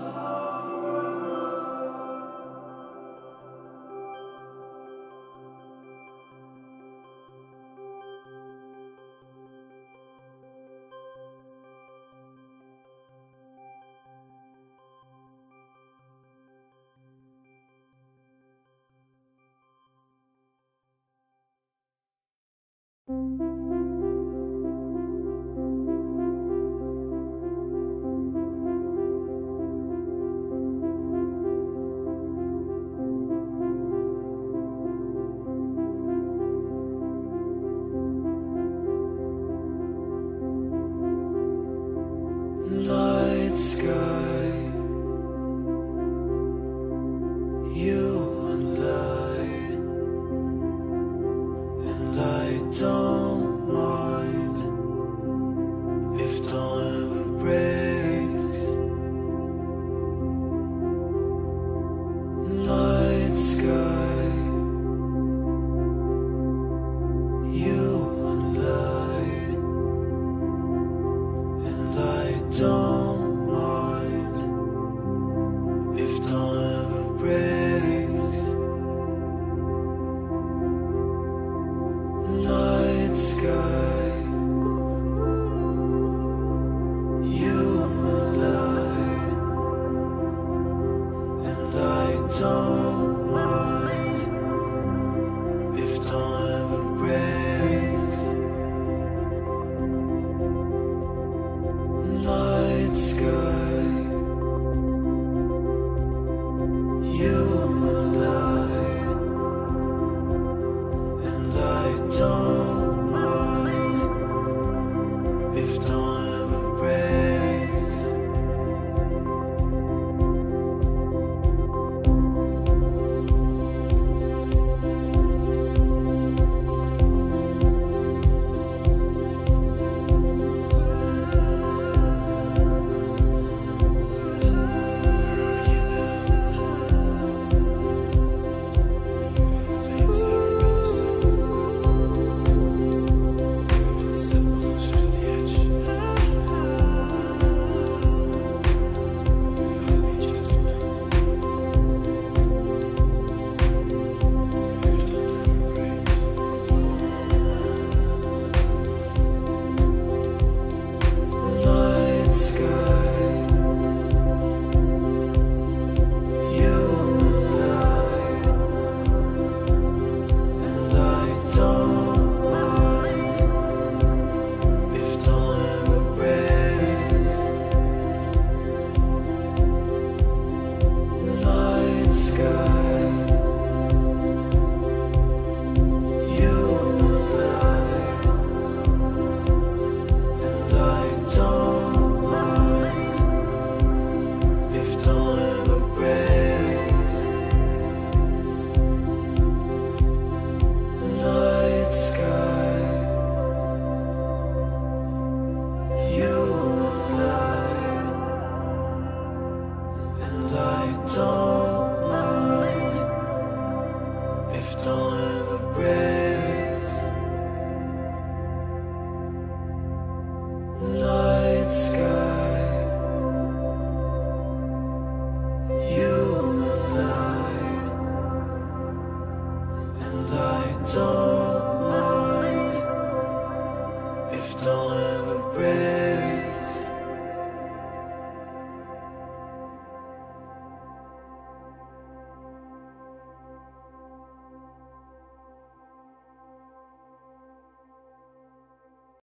Oh. Sky. You and I, and I don't Oh.